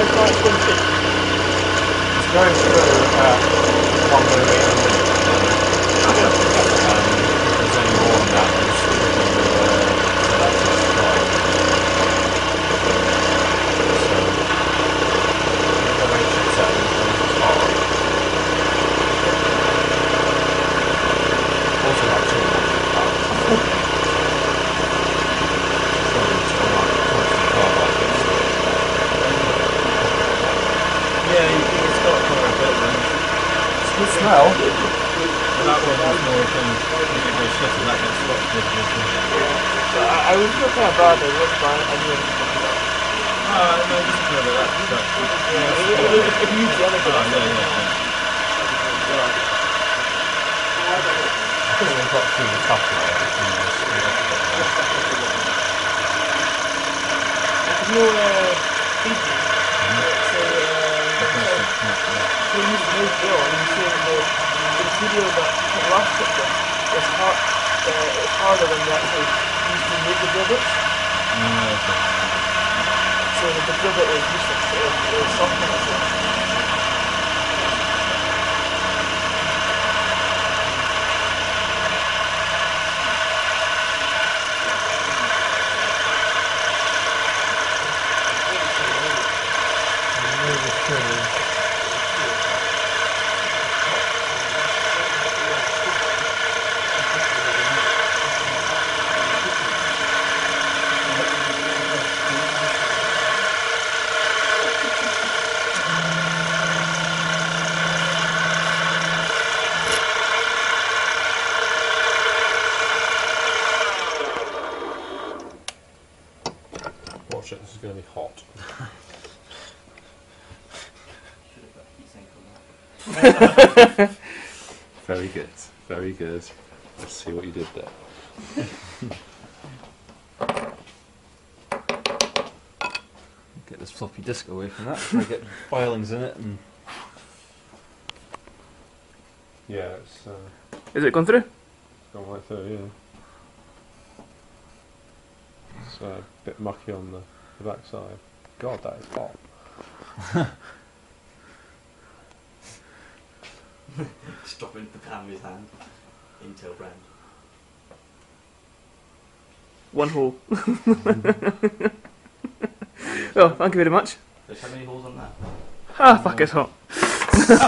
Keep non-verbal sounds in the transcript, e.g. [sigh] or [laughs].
It's going through uh, one millimetre. Smell. That one was more thing. You get those shit and that gets stopped with this one. So I, I was looking at bad, I wasn't buying anything. Ah, no, this is better. That, that, Yeah, it, it, it, it needs the other oh, guy. yeah, yeah, yeah. I think we've got through the top of it. There's no uh, feature. So, uh, so you bill and you say the, the video that the last picture is hard, uh, it's harder than the actual use to make the drill. Mm, okay. So the, the is useless. It, it is something as well. Watch it, this is going to be hot. [laughs] very good, very good. Let's see what you did there. Get this floppy disk away from that. Try to get filings in it and Yeah, it's uh, Is it gone through? It's gone right through, yeah. It's uh, a bit mucky on the, the back side. God, that is hot. [laughs] Just drop into the palm of his hand. Intel brand. One hole. [laughs] oh, thank you very much. There's how many holes on that? Ah, fuck, it's hot. [laughs]